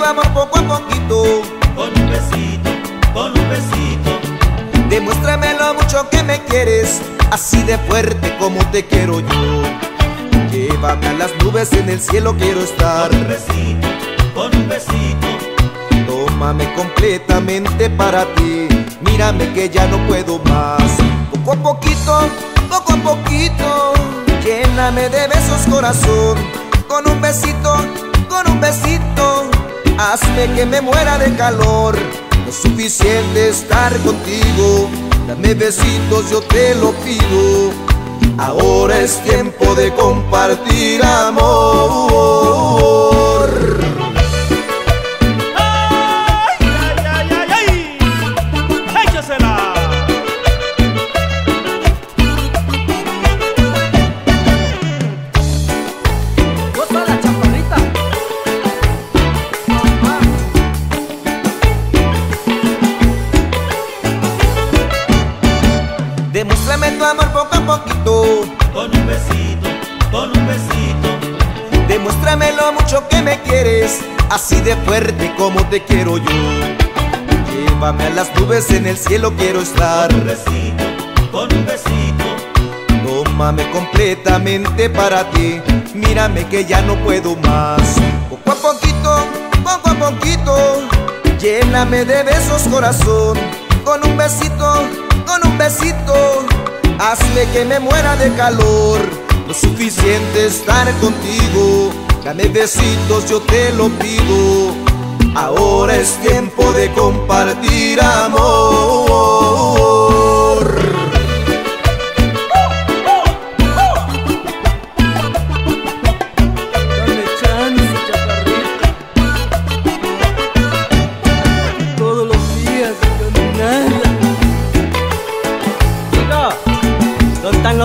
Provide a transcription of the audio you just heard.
Vamos poco a poquito. Con un besito, con un besito. Demuéstrame lo mucho que me quieres, así de fuerte como te quiero yo. Llévame a las nubes, en el cielo quiero estar. Con un besito, con un besito. Tómame completamente para ti, mírame que ya no puedo más. Poco a poquito, poco a poquito, lléname de besos corazón, con un besito, con un besito hazme que me muera de calor. No es suficiente estar contigo, dame besitos, yo te lo pido. Ahora es tiempo de compartir amor. Amor poco a poquito. Con un besito, con un besito. Demuéstrame lo mucho que me quieres, así de fuerte como te quiero yo. Llévame a las nubes, en el cielo quiero estar. Con un besito, con un besito. Tómame completamente para ti, mírame que ya no puedo más. Poco a poquito, poco a poquito, lléname de besos corazón. Con un besito, con un besito, hazme que me muera de calor. Lo suficiente estar contigo, dame besitos, yo te lo pido. Ahora es tiempo de compartir amor.